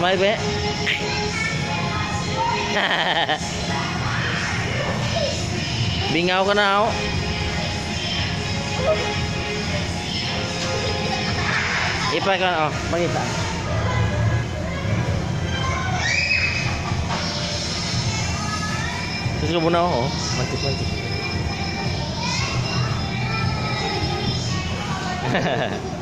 Mari be. Bingaw ka na, oh. Ipa ka, oh. Pakita. Gusto mo na, oh. Mantik, mantik. Hahaha.